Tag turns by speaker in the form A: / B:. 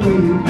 A: waiting